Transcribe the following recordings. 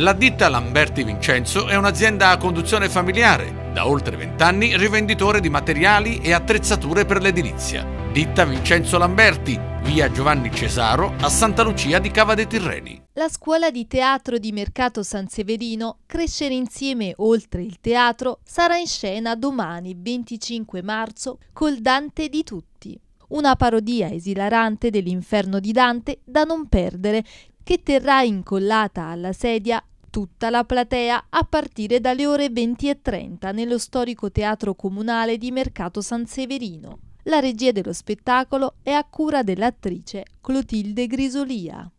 La ditta Lamberti Vincenzo è un'azienda a conduzione familiare, da oltre vent'anni rivenditore di materiali e attrezzature per l'edilizia. Ditta Vincenzo Lamberti, via Giovanni Cesaro, a Santa Lucia di Cava dei Tirreni. La scuola di teatro di Mercato San Severino, Crescere insieme oltre il teatro, sarà in scena domani 25 marzo col Dante di tutti. Una parodia esilarante dell'inferno di Dante da non perdere, che terrà incollata alla sedia tutta la platea a partire dalle ore 20.30 nello storico teatro comunale di Mercato San Severino. La regia dello spettacolo è a cura dell'attrice Clotilde Grisolia.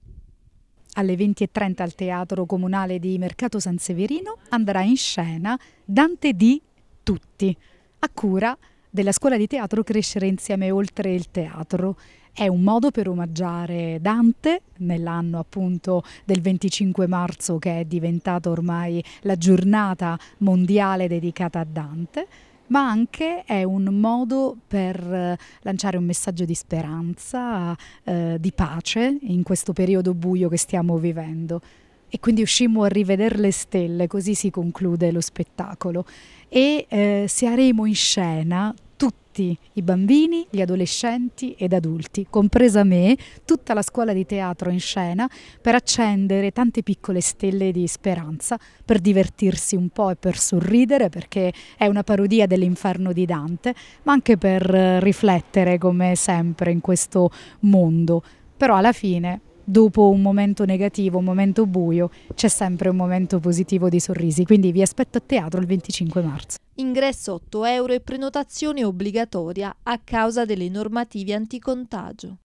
Alle 20.30 al Teatro Comunale di Mercato San Severino andrà in scena Dante di Tutti, a cura della scuola di teatro Crescere insieme oltre il teatro. È un modo per omaggiare Dante nell'anno appunto del 25 marzo che è diventata ormai la giornata mondiale dedicata a Dante ma anche è un modo per eh, lanciare un messaggio di speranza, eh, di pace in questo periodo buio che stiamo vivendo. E quindi uscimmo a rivedere le stelle, così si conclude lo spettacolo. E eh, saremo in scena tutti i bambini, gli adolescenti ed adulti, compresa me, tutta la scuola di teatro in scena per accendere tante piccole stelle di speranza, per divertirsi un po' e per sorridere perché è una parodia dell'inferno di Dante, ma anche per eh, riflettere come sempre in questo mondo. Però alla fine dopo un momento negativo, un momento buio, c'è sempre un momento positivo di sorrisi. Quindi vi aspetto a teatro il 25 marzo. Ingresso 8 euro e prenotazione obbligatoria a causa delle normative anticontagio.